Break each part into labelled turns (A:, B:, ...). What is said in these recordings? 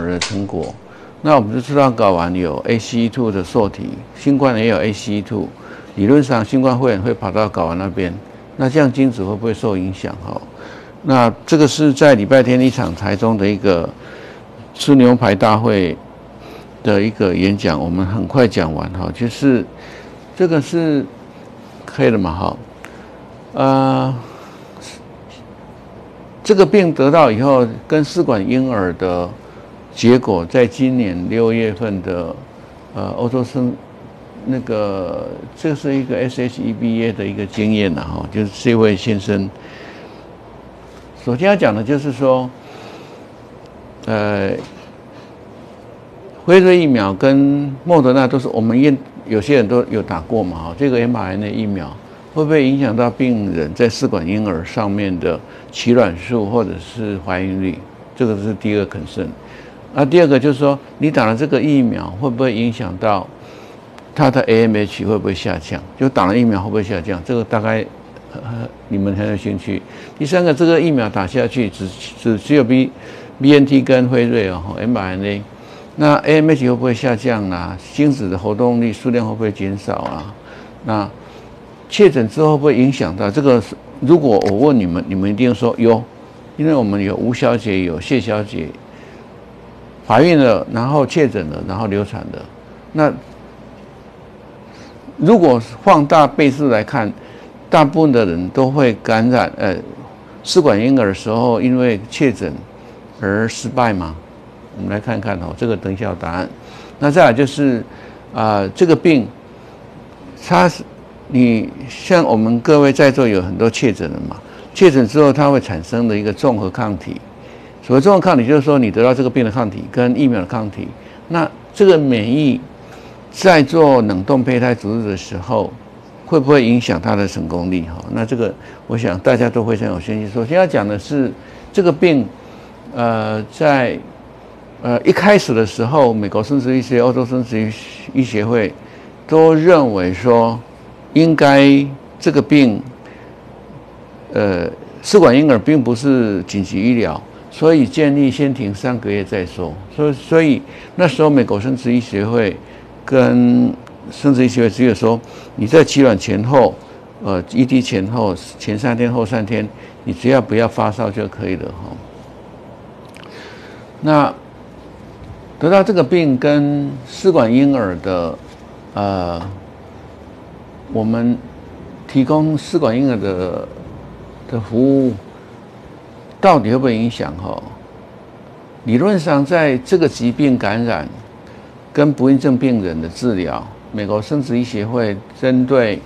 A: 儿的成果。那我们就知道睾丸有 ACE2 的受体，新冠也有 ACE2，理论上新冠会会跑到睾丸那边，那这样精子会不会受影响？哈，那这个是在礼拜天一场台中的一个吃牛排大会的一个演讲，我们很快讲完哈，就是这个是可以了嘛？哈，呃，这个病得到以后，跟试管婴儿的。结果在今年六月份的，呃，欧洲生那个，这是一个 SHEBA 的一个经验呐，哈，就是这位先生。首先要讲的就是说，呃，辉瑞疫苗跟莫德纳都是我们验，有些人都有打过嘛，哈，这个 mRNA 疫苗会不会影响到病人在试管婴儿上面的取卵数或者是怀孕率？这个是第二个 concern。那第二个就是说，你打了这个疫苗会不会影响到它的 AMH 会不会下降？就打了疫苗会不会下降？这个大概你们很有兴趣。第三个，这个疫苗打下去只只只有 B BNT 跟辉瑞哦，mRNA，那 AMH 会不会下降啊？精子的活动力数量会不会减少啊？那确诊之后会不会影响到这个？如果我问你们，你们一定说有，因为我们有吴小姐，有谢小姐。怀孕了，然后确诊了，然后流产的，那如果放大倍数来看，大部分的人都会感染，呃，试管婴儿的时候因为确诊而失败吗？我们来看看哦，这个等一下有答案。那再来就是啊，这个病，它是你像我们各位在座有很多确诊的嘛，确诊之后它会产生的一个综合抗体。所谓综合抗体，就是说你得到这个病的抗体跟疫苗的抗体，那这个免疫在做冷冻胚胎组织的时候，会不会影响它的成功率？哈，那这个我想大家都非常有兴趣。首先要讲的是这个病，呃，在呃一开始的时候，美国生殖医学、欧洲生殖医学会都认为说，应该这个病，呃，试管婴儿并不是紧急医疗。所以建议先停三个月再说。所以，所以那时候美国生殖医学会跟生殖医学会只有说，你在取卵前后，呃，ED 前后前三天后三天，你只要不要发烧就可以了哈。那得到这个病跟试管婴儿的，呃，我们提供试管婴儿的的服务。到底会不会影响？哈，理论上，在这个疾病感染跟不孕症病人的治疗，美国生殖医协会针对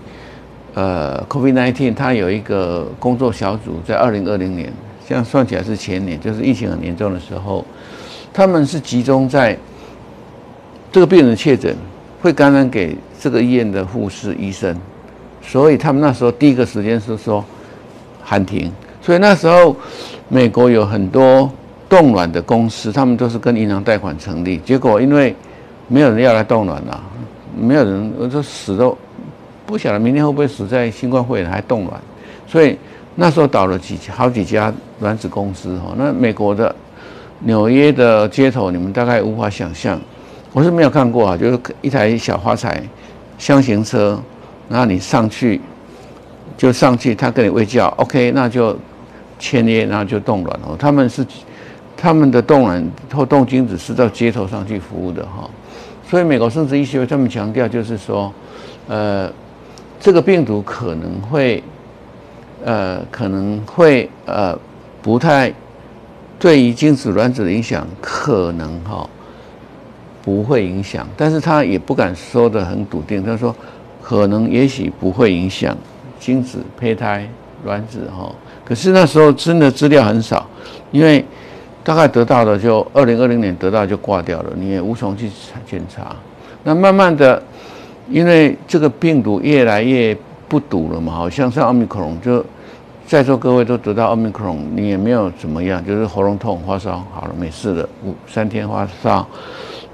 A: 呃 COVID-19，它有一个工作小组，在二零二零年，这样算起来是前年，就是疫情很严重的时候，他们是集中在这个病人确诊会感染给这个医院的护士医生，所以他们那时候第一个时间是说喊停。所以那时候，美国有很多冻卵的公司，他们都是跟银行贷款成立。结果因为没有人要来冻卵了，没有人，我说死都不晓得明天会不会死在新冠肺炎还冻卵，所以那时候倒了几好几家卵子公司哈。那美国的纽约的街头，你们大概无法想象，我是没有看过啊，就是一台小花彩箱型车，然后你上去就上去，他跟你喂教，OK，那就。签约，然后就冻卵哦。他们是他们的冻卵或冻精子是到街头上去服务的哈。所以美国生殖医学会他们强调就是说，呃，这个病毒可能会，呃，可能会呃不太对于精子卵子的影响可能哈不会影响，但是他也不敢说的很笃定。他说可能也许不会影响精子胚胎卵子哈。可是那时候真的资料很少，因为大概得到的就二零二零年得到就挂掉了，你也无从去检查。那慢慢的，因为这个病毒越来越不堵了嘛，好像是奥密克戎，就在座各位都得到奥密克戎，你也没有怎么样，就是喉咙痛、发烧，好了，没事的，五三天发烧。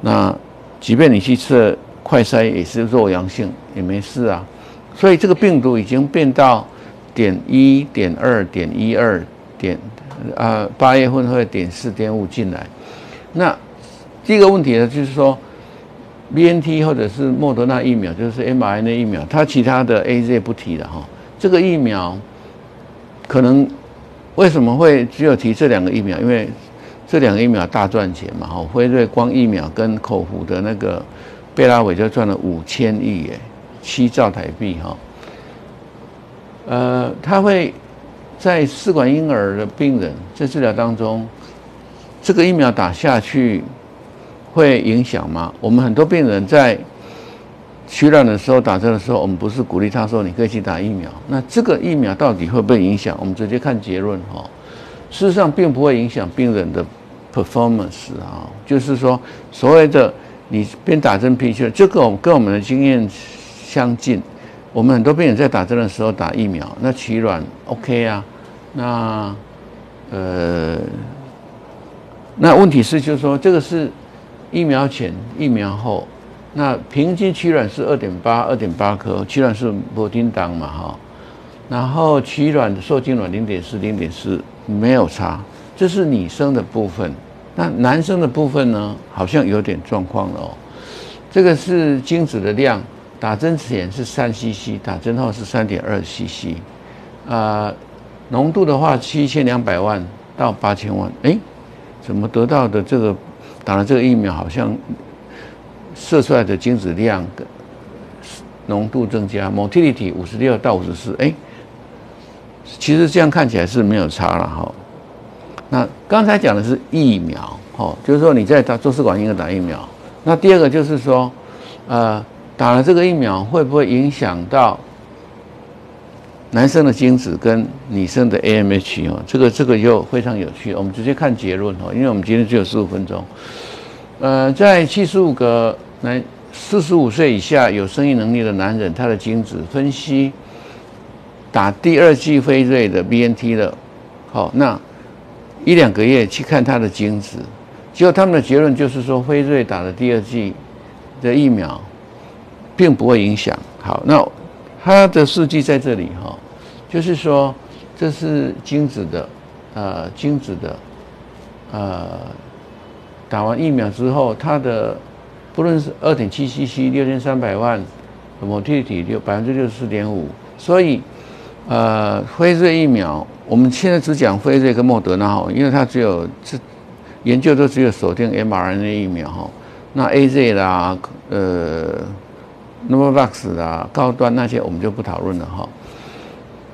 A: 那即便你去测快筛也是弱阳性，也没事啊。所以这个病毒已经变到。点一点二点一二点，啊，八月份会点四点五进来，那第一个问题呢，就是说，B N T 或者是莫德纳疫苗，就是 m R N A 疫苗，它其他的 A Z 不提了哈。这个疫苗可能为什么会只有提这两个疫苗？因为这两个疫苗大赚钱嘛哈。辉瑞光疫苗跟口服的那个贝拉韦就赚了五千亿耶，七兆台币哈。呃，他会在试管婴儿的病人在治疗当中，这个疫苗打下去。会影响吗？我们很多病人在取卵的时候打针的时候，我们不是鼓励他说你可以去打疫苗。那这个疫苗到底会不会影响？我们直接看结论哈。事实上并不会影响病人的 performance 啊，就是说所谓的你边打针边取，这个跟我们的经验相近。我们很多病人在打针的时候打疫苗，那取卵 OK 啊。那呃，那问题是就是说这个是。疫苗前、疫苗后，那平均取卵是二点八、二点八颗，取卵是不叮当嘛哈，然后取卵的受精卵零点四、零点四没有差，这是女生的部分。那男生的部分呢，好像有点状况了哦。这个是精子的量，打针前是三 CC，打针后是三点二 CC，啊，浓度的话七千两百万到八千万，哎，怎么得到的这个？打了这个疫苗，好像射出来的精子量的浓度增加，motility 五十六到五十四，哎，其实这样看起来是没有差了哈。那刚才讲的是疫苗，哦，就是说你在打做试管婴儿打疫苗。那第二个就是说，呃，打了这个疫苗会不会影响到男生的精子跟女生的 AMH 哦？这个这个就非常有趣，我们直接看结论哦，因为我们今天只有十五分钟。呃，在七十五个男四十五岁以下有生育能力的男人，他的精子分析打第二剂辉瑞的 BNT 的，好，那一两个月去看他的精子，结果他们的结论就是说，辉瑞打了第二剂的疫苗并不会影响。好，那他的数据在这里哈，就是说这是精子的，呃，精子的，呃。打完疫苗之后，它的不论是二点七 cc 六千三百万，motility 六百分之六十四点五，所以呃辉瑞疫苗，我们现在只讲辉瑞跟莫德纳哈，因为它只有这研究都只有锁定 mRNA 疫苗哈，那 AZ 啦，呃 Novavax 啦，高端那些我们就不讨论了哈。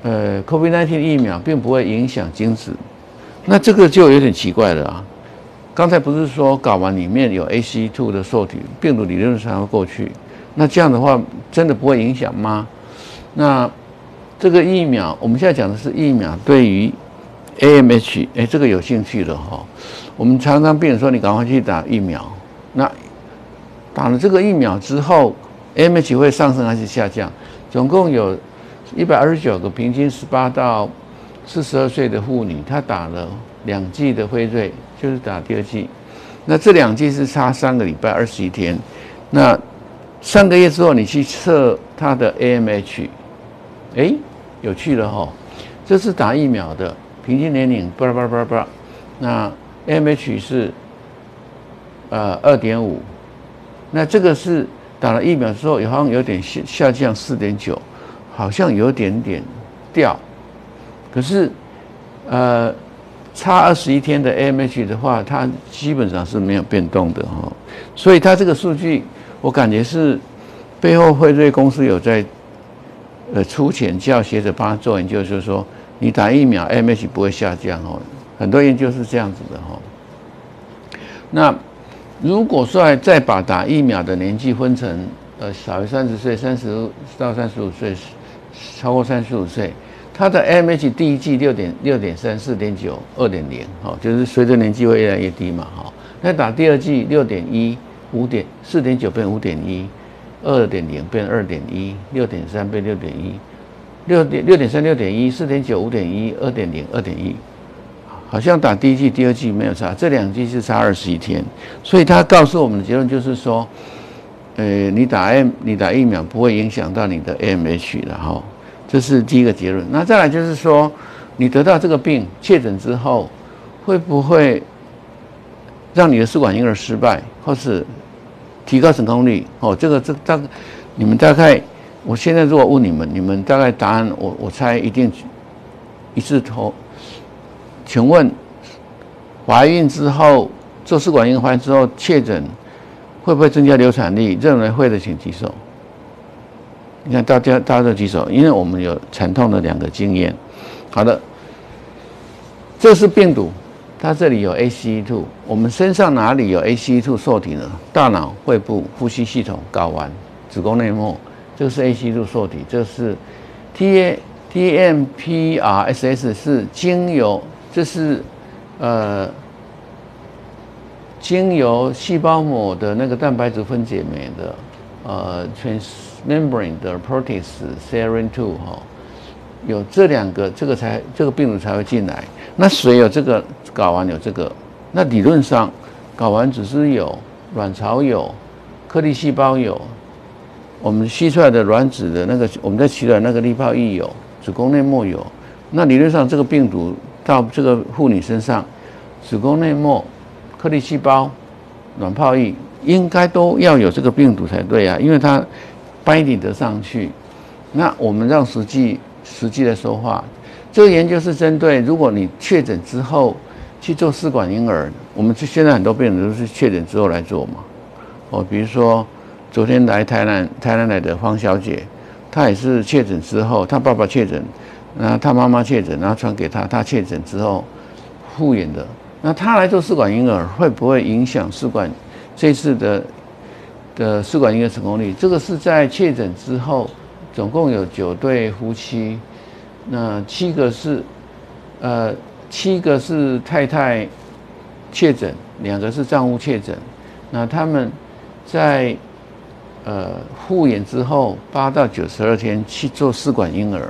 A: 呃，COVID-19 疫苗并不会影响精子，那这个就有点奇怪了啊。刚才不是说睾丸里面有 ACE2 的受体病毒理论上会过去，那这样的话真的不会影响吗？那这个疫苗，我们现在讲的是疫苗对于 AMH，哎，这个有兴趣的哈。我们常常病人说你赶快去打疫苗，那打了这个疫苗之后，AMH 会上升还是下降？总共有一百二十九个平均十八到四十二岁的妇女，她打了两剂的辉瑞。就是打第二剂，那这两剂是差三个礼拜二十一天，那三个月之后你去测她的 AMH，哎，有趣了哈，这是打疫苗的平均年龄，巴拉巴拉巴拉巴拉，那 AMH 是呃二点五，那这个是打了疫苗之后，好像有点下下降四点九，好像有点点掉，可是呃。差二十一天的 AMH 的话，它基本上是没有变动的哈，所以它这个数据，我感觉是背后辉瑞公司有在呃出钱叫学者帮他做研究，就是说你打疫苗 AMH 不会下降哦，很多研究是这样子的哈。那如果说再把打疫苗的年纪分成呃小于三十岁、三十到三十五岁、超过三十五岁。它的 M H 第一季六点六点三四点九二点零，哈，就是随着年纪会越来越低嘛，哈。那打第二季六点一五点四点九变五点一，二点零变二点一，六点三变六点一，六点六点三六点一，四点九五点一，二点零二点一，好像打第一季第二季没有差，这两季是差二十一天，所以他告诉我们的结论就是说，呃，你打 M 你打疫苗不会影响到你的 AMH 的，哈。这是第一个结论。那再来就是说，你得到这个病确诊之后，会不会让你的试管婴儿失败，或是提高成功率。哦，这个这大，你们大概，我现在如果问你们，你们大概答案，我我猜一定一致投。请问，怀孕之后做试管婴儿之后确诊，会不会增加流产率？认为会的，请举手。你看大家大家都举手，因为我们有惨痛的两个经验。好的，这是病毒。它这里有 ACE2，我们身上哪里有 ACE2 受体呢？大脑、肺部、呼吸系统、睾丸、子宫内膜，这个是 ACE2 受体。这是 TATMPRSS 是经由，这是呃经由细胞膜的那个蛋白质分解酶的呃 transmembrane 的 protease serine two 哈，有这两个，这个才这个病毒才会进来。那谁有这个？睾丸有这个，那理论上，睾丸只是有，卵巢有，颗粒细胞有，我们吸出来的卵子的那个，我们在取卵那个粒泡液有，子宫内膜有。那理论上，这个病毒到这个妇女身上，子宫内膜、颗粒细胞、卵泡液应该都要有这个病毒才对啊，因为它掰你得上去。那我们让实际实际的说话，这个研究是针对如果你确诊之后。去做试管婴儿，我们现在很多病人都是确诊之后来做嘛。哦，比如说昨天来台南，台南来的方小姐，她也是确诊之后，她爸爸确诊，那他妈妈确诊，然后传给他，他确诊之后复原的。那他来做试管婴儿，会不会影响试管这次的的试管婴儿成功率？这个是在确诊之后，总共有九对夫妻，那七个是呃。七个是太太确诊，两个是丈夫确诊。那他们在呃复原之后八到九十二天去做试管婴儿，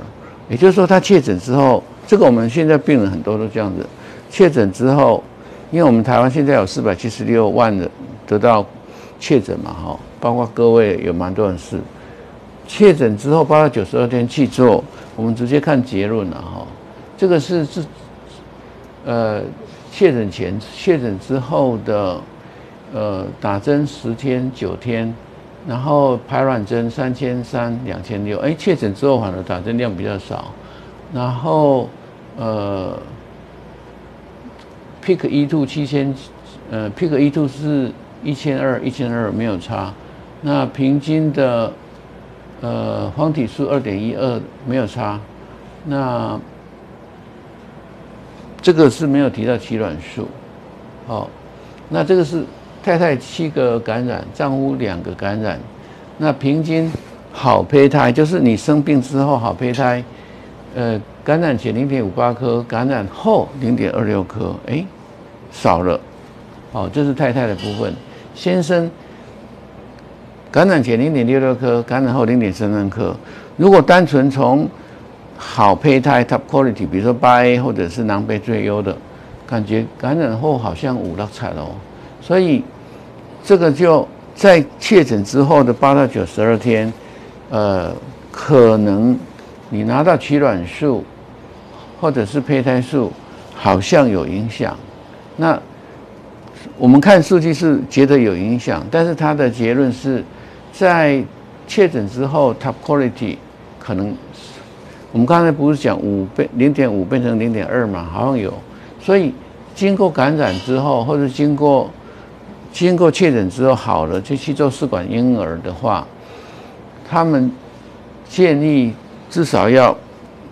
A: 也就是说他确诊之后，这个我们现在病人很多都这样子。确诊之后，因为我们台湾现在有四百七十六万的得到确诊嘛，哈，包括各位有蛮多人是确诊之后八到九十二天去做，我们直接看结论了哈。这个是是。呃，确诊前、确诊之后的，呃，打针十天、九天，然后排卵针三千三、两千六。哎，确诊之后反而打针量比较少。然后，呃，Pick 一 two 七千，呃，Pick 一 two 是一千二、一千二没有差。那平均的，呃，黄体素二点一二没有差。那这个是没有提到取卵数，好，那这个是太太七个感染，丈夫两个感染，那平均好胚胎就是你生病之后好胚胎，呃，感染前零点五八颗，感染后零点二六颗，哎，少了，好，这是太太的部分，先生感染前零点六六颗，感染后零点三三颗，如果单纯从好胚胎 top quality，比如说八 A 或者是囊胚最优的，感觉感染后好像五六彩哦，所以这个就在确诊之后的八到九十二天，呃，可能你拿到取卵数或者是胚胎数好像有影响。那我们看数据是觉得有影响，但是他的结论是在确诊之后 top quality 可能。我们刚才不是讲五倍零点五变成零点二嘛？好像有，所以经过感染之后，或者经过经过确诊之后好了，就去做试管婴儿的话，他们建议至少要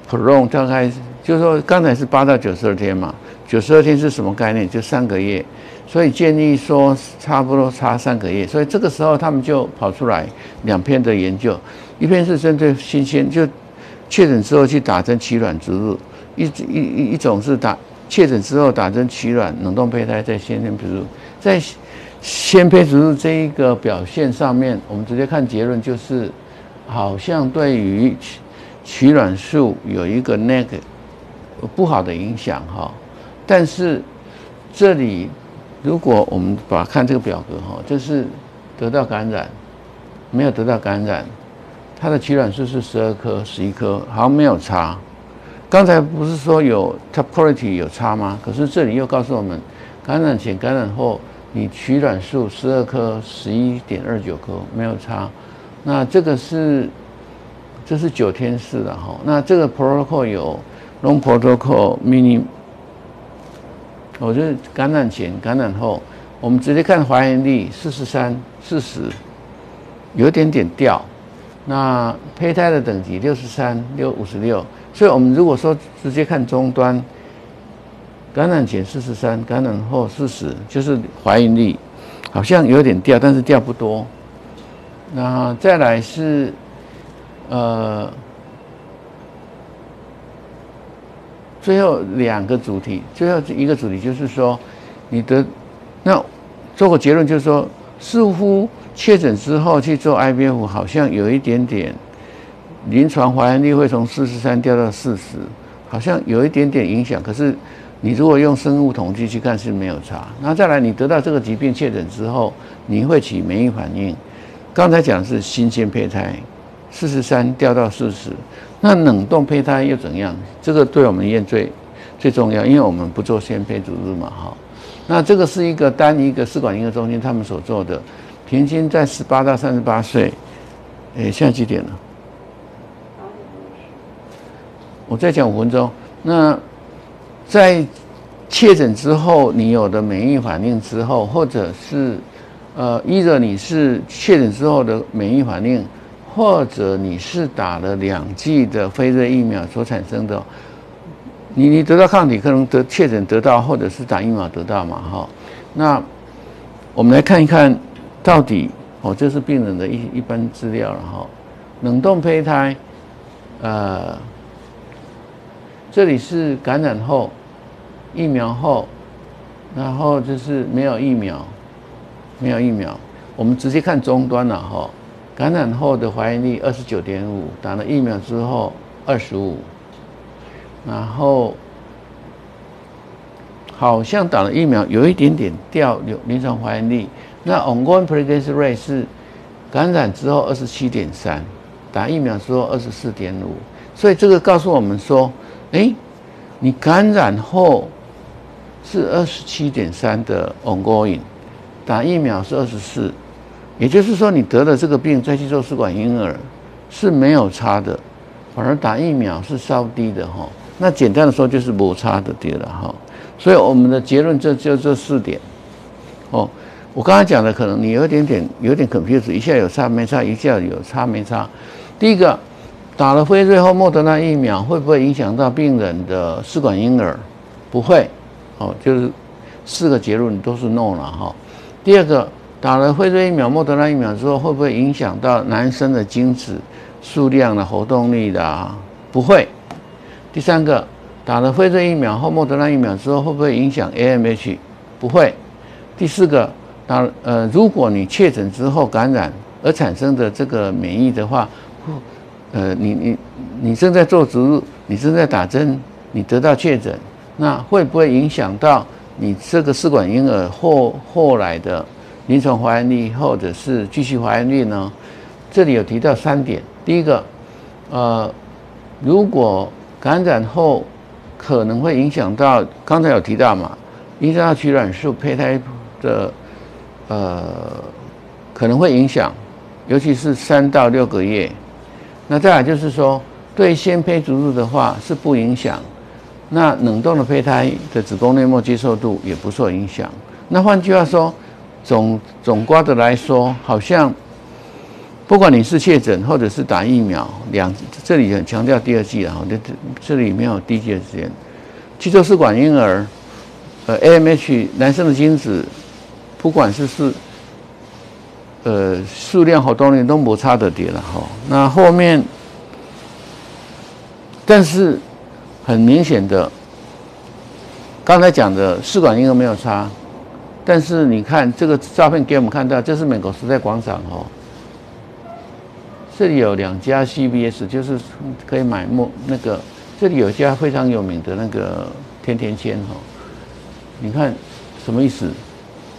A: prolong 大概就是说刚才是八到九十二天嘛，九十二天是什么概念？就三个月，所以建议说差不多差三个月，所以这个时候他们就跑出来两篇的研究，一篇是针对新鲜就。确诊之后去打针取卵植入，一一一一种是打确诊之后打针取卵冷冻胚胎在先天植入，在先胚植入这一个表现上面，我们直接看结论就是，好像对于取取卵数有一个那个不好的影响哈。但是这里如果我们把看这个表格哈，就是得到感染，没有得到感染。它的取卵数是十二颗、十一颗，好像没有差。刚才不是说有 top quality 有差吗？可是这里又告诉我们，感染前、感染后你取卵数十二颗，十一点二九颗没有差。那这个是这是九天式的哈。那这个 protocol 有 long protocol mini，我觉得感染前、感染后，我们直接看还原率四十三、四十，有点点掉。那胚胎的等级六十三、六五十六，所以我们如果说直接看终端。感染前四十三，感染后四十，就是怀孕率好像有点掉，但是掉不多。那再来是呃最后两个主题，最后一个主题就是说，你的那做个结论就是说，似乎确诊之后去做 IVF，好像有一点点临床怀孕率会从四十三掉到四十，好像有一点点影响，可是。你如果用生物统计去看是没有差，那再来你得到这个疾病确诊之后，你会起免疫反应。刚才讲的是新鲜胚胎，四十三掉到四十，那冷冻胚胎又怎样？这个对我们验最最重要，因为我们不做鲜胚组织嘛，哈。那这个是一个单一个试管婴儿中心他们所做的，平均在十八到三十八岁，诶，现在几点了？我再讲五分钟，那。在确诊之后，你有的免疫反应之后，或者是呃，依着你是确诊之后的免疫反应，或者你是打了两剂的辉瑞疫苗所产生的，你你得到抗体可能得确诊得到，或者是打疫苗得到嘛？哈，那我们来看一看到底哦，这是病人的一一般资料了哈。冷冻胚胎，呃，这里是感染后。疫苗后，然后就是没有疫苗，没有疫苗，我们直接看终端了哈。感染后的怀孕率二十九点五，打了疫苗之后二十五，然后好像打了疫苗有一点点掉有临床怀孕率。那 ongoing pregnancy rate 是感染之后二十七点三，打疫苗之后二十四点五，所以这个告诉我们说，哎，你感染后。是二十七点三的 ongoing，打疫苗是二十四，也就是说你得了这个病再去做试管婴儿是没有差的，反而打疫苗是稍低的哈。那简单的说就是无差的跌了哈。所以我们的结论这就这四点哦。我刚才讲的可能你有点点有点 confused，一下有差没差，一下有差没差。第一个打了辉瑞或莫德纳疫苗会不会影响到病人的试管婴儿？不会。哦，就是四个结论都是 no 了哈。第二个，打了辉瑞疫苗、莫德纳疫苗之后，会不会影响到男生的精子数量的活动力的？啊不会。第三个，打了辉瑞疫苗或莫德纳疫苗之后，会不会影响 AMH？不会。第四个，打呃，如果你确诊之后感染而产生的这个免疫的话，呃，你你你正在做植入，你正在打针，你得到确诊。那会不会影响到你这个试管婴儿后后来的临床怀孕率或者是继续怀孕率呢？这里有提到三点，第一个，呃，如果感染后可能会影响到，刚才有提到嘛，影响到取卵术、胚胎的，呃，可能会影响，尤其是三到六个月。那再来就是说，对先胚植入的话是不影响。那冷冻的胚胎的子宫内膜接受度也不受影响。那换句话说，总总瓜的来说，好像不管你是确诊或者是打疫苗，两这里很强调第二季啊，这这里没有第一季的时间。去做试管婴儿，呃，AMH 男生的精子，不管是是呃数量和动力都摩擦的跌了哈。那后面，但是。很明显的，刚才讲的试管婴儿没有差，但是你看这个照片给我们看到，这是美国时代广场哦，这里有两家 CBS，就是可以买木那个，这里有一家非常有名的那个天天签哈，你看什么意思？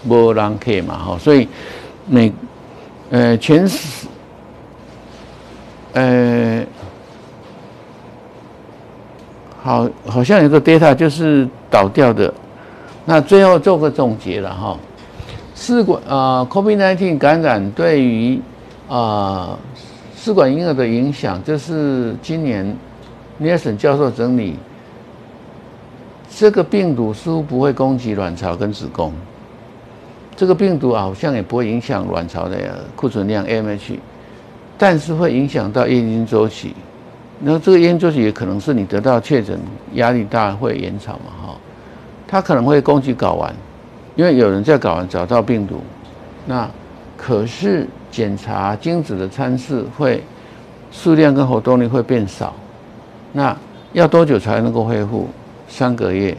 A: 波浪 K 嘛哈，所以美呃全是呃。好，好像有个 data 就是倒掉的，那最后做个总结了哈。试管啊，COVID-19 感染对于啊试管婴儿的影响，就是今年尼尔森教授整理，这个病毒似乎不会攻击卵巢跟子宫，这个病毒好像也不会影响卵巢的库存量 AMH，但是会影响到月经周期，那这个月经周期也可能是你得到确诊压力大会延长嘛哈，它可能会攻击睾丸。因为有人在睾丸找到病毒，那可是检查精子的参数会数量跟活动力会变少，那要多久才能够恢复？三个月，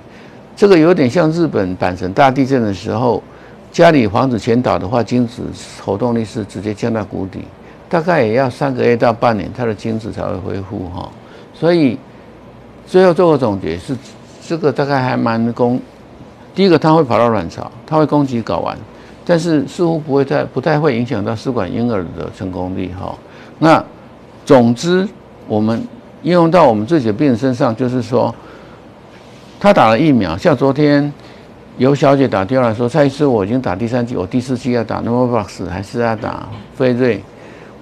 A: 这个有点像日本阪神大地震的时候，家里房子全倒的话，精子活动力是直接降到谷底，大概也要三个月到半年，它的精子才会恢复哈。所以最后做个总结是，这个大概还蛮攻。第一个，它会跑到卵巢，它会攻击睾丸，但是似乎不会太不太会影响到试管婴儿的成功率哈。那总之，我们应用到我们自己的病人身上，就是说，他打了疫苗，像昨天有小姐打电话说，蔡医师，我已经打第三剂，我第四剂要打 Novavax 还是要打辉瑞？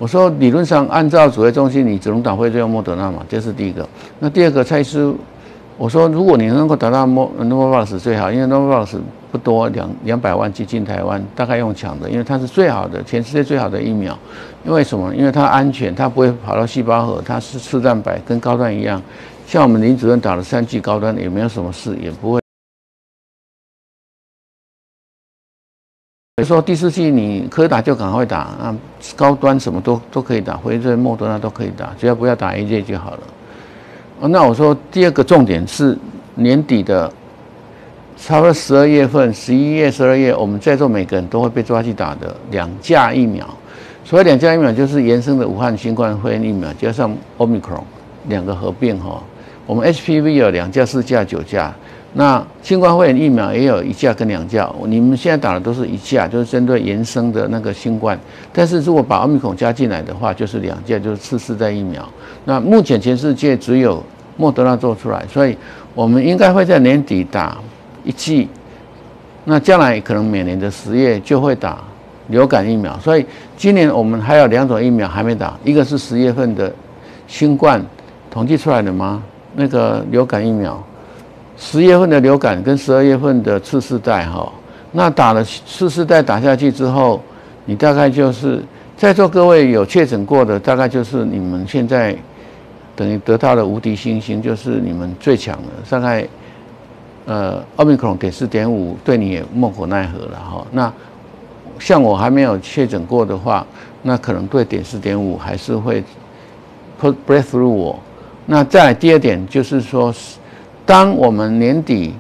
A: 我说理论上按照指挥中心，你只能打辉瑞、莫德纳嘛，这是第一个。那第二个，蔡司。我说，如果你能够达到 Novavax 最好，因为 n o v a x 不多，两两百万剂进台湾，大概用抢的，因为它是最好的，全世界最好的疫苗。因为什么？因为它安全，它不会跑到细胞核，它是次蛋白，跟高端一样。像我们林主任打了三剂高端，也没有什么事，也不会。说第四季你可以打就赶快打啊，高端什么都都可以打，辉瑞、莫德纳都可以打，只要不要打 A J 就好了。那我说第二个重点是年底的，差不多十二月份、十一月、十二月，我们在座每个人都会被抓去打的两价疫苗。所谓两价疫苗，就是延伸的武汉新冠肺炎疫苗加上 Omicron 两个合并哈。我们 HPV 有两价、四价、九价，那新冠肺炎疫苗也有一价跟两价。你们现在打的都是一价，就是针对延伸的那个新冠。但是如果把 Omicron 加进来的话，就是两价，就是次世代疫苗。那目前全世界只有莫德纳做出来，所以我们应该会在年底打一剂。那将来可能每年的十月就会打流感疫苗。所以今年我们还有两种疫苗还没打，一个是十月份的新冠统计出来的吗？那个流感疫苗，十月份的流感跟十二月份的次世代哈。那打了次世代打下去之后，你大概就是在座各位有确诊过的，大概就是你们现在。等于得到了无敌星星，就是你们最强的。大概，呃，奥密克戎点四点五对你也莫可奈何了哈。那像我还没有确诊过的话，那可能对点四点五还是会 put breath through 我。那再第二点就是说，当我们年底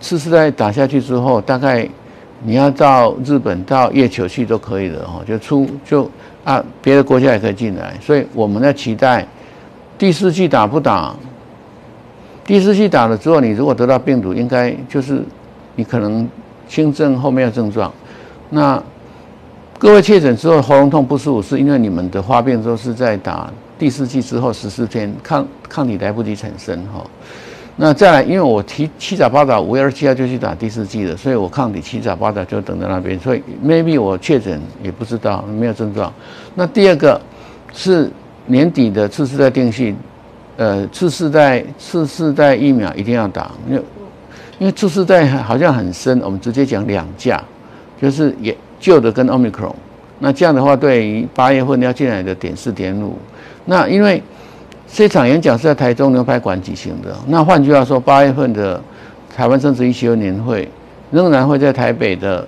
A: 次世代打下去之后，大概你要到日本、到月球去都可以的哈，就出就啊，别的国家也可以进来。所以我们在期待。第四季打不打？第四季打了之后，你如果得到病毒，应该就是你可能轻症后面有症状。那各位确诊之后喉咙痛不舒服，是因为你们的发病都是在打第四季之后十四天抗抗体来不及产生哈。那再来，因为我提七早八早五月二十七号就去打第四季了，所以我抗体七早八早就等在那边，所以 maybe 我确诊也不知道没有症状。那第二个是。年底的次世代定序，呃，次世代次世代疫苗一定要打，因为因为次世代好像很深，我们直接讲两价，就是也旧的跟 omicron，那这样的话，对于八月份要进来的点四点五，那因为这场演讲是在台中牛排馆举行的，那换句话说，八月份的台湾政治医学年会仍然会在台北的，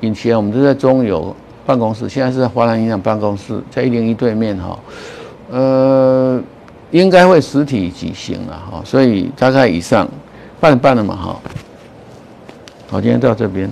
A: 以前我们都在中友办公室，现在是在华南营养办公室，在一零一对面哈。呃，应该会实体举行了哈，所以大概以上半半了嘛哈。好，今天到这边。